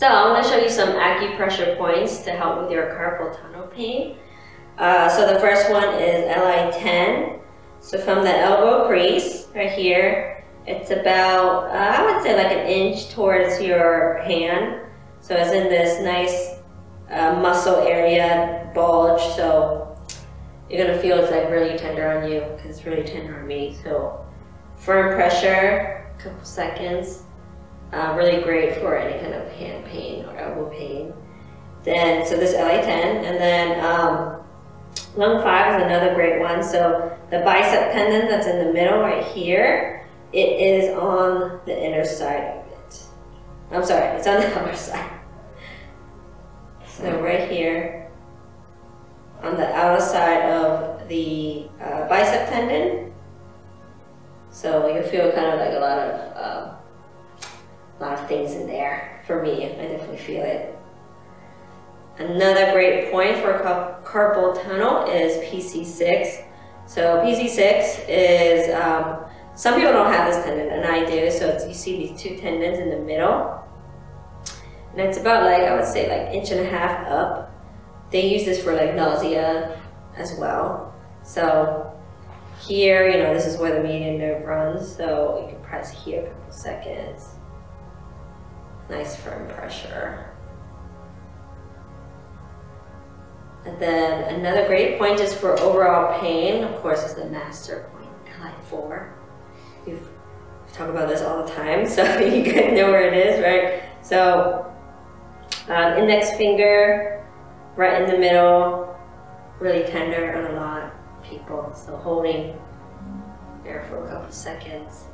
So I'm going to show you some acupressure points to help with your carpal tunnel pain. Uh, so the first one is LI10. So from the elbow crease right here, it's about, uh, I would say like an inch towards your hand. So it's in this nice uh, muscle area bulge. So you're gonna feel it's like really tender on you because it's really tender on me. So firm pressure, a couple seconds. Uh, really great for any kind of hand pain or elbow pain. Then, so this LI10, and then um, lung 5 is another great one. So the bicep tendon that's in the middle right here, it is on the inner side of it. I'm sorry, it's on the other side. So right here, on the outer side of the uh, bicep tendon. So you'll feel kind of like a lot of uh, a lot of things in there. For me, I definitely feel it. Another great point for carpal tunnel is PC6. So PC6 is, um, some people don't have this tendon, and I do, so you see these two tendons in the middle. And it's about like, I would say like inch and a half up. They use this for like nausea as well. So here, you know, this is where the median nerve runs, so you can press here a couple seconds. Nice firm pressure. And then another great point is for overall pain, of course, is the master point, LI4. We've talked about this all the time, so you guys know where it is, right? So, um, index finger, right in the middle, really tender on a lot of people. So holding there for a couple seconds.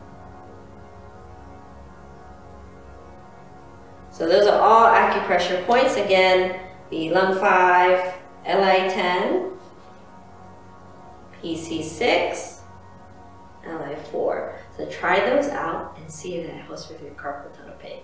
So those are all acupressure points. Again, the lung 5, LI10, PC6, LI4. So try those out and see if that helps with your carpal tunnel pain.